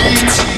Street.